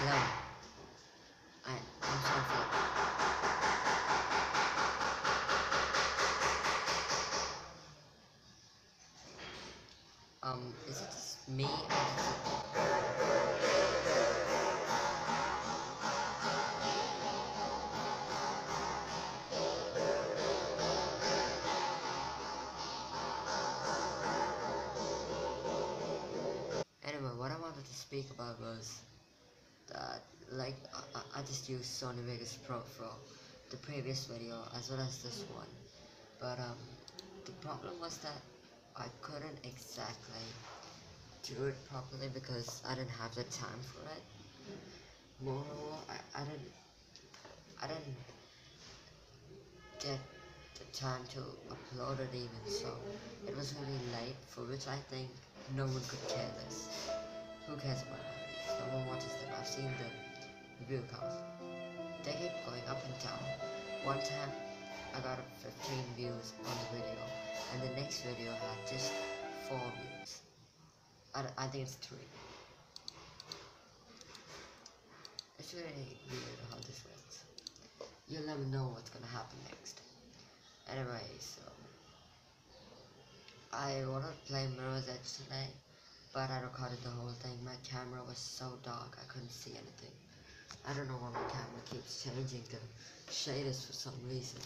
Hello. I I'm sorry for um is it just me Anyway, what I wanted to speak about was that, like, I, I- just used Sony Vegas Pro for the previous video as well as this one. But, um, the problem was that I couldn't exactly do it properly because I didn't have the time for it. Moreover, I, I didn't, I didn't get the time to upload it even, so it was really late, for which I think no one could care less. Who cares about my videos? No one watches. I've seen the review count. They keep going up and down. One time I got 15 views on the video, and the next video had just 4 views. I, I think it's 3. It's really weird how this works. You'll never know what's gonna happen next. Anyway, so I wanna play Mirror's Edge today, but I recorded the whole thing. My camera was so dark I couldn't see anything. I don't know why my camera keeps changing the shaders for some reason,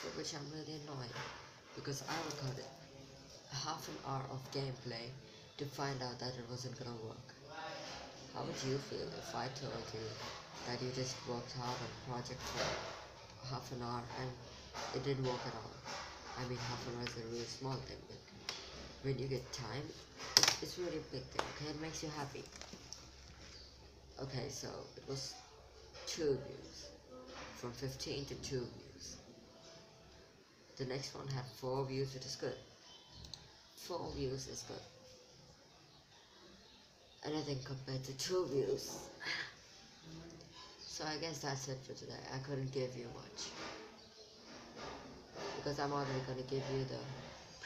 for which I'm really annoyed because I recorded half an hour of gameplay to find out that it wasn't gonna work. How would you feel if I told you that you just worked hard on a project for half an hour and it didn't work at all? I mean, half an hour is a really small thing, but when you get time, it's, really a big thing, okay? It makes you happy. Okay, so it was two views. From 15 to two views. The next one had four views, which is good. Four views is good. Anything compared to two views. So I guess that's it for today. I couldn't give you much. Because I'm already gonna give you the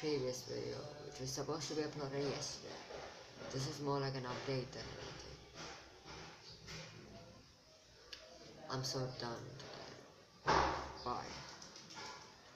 previous video, which was supposed to be uploaded yesterday. This is more like an update than anything. I'm so done today. Bye.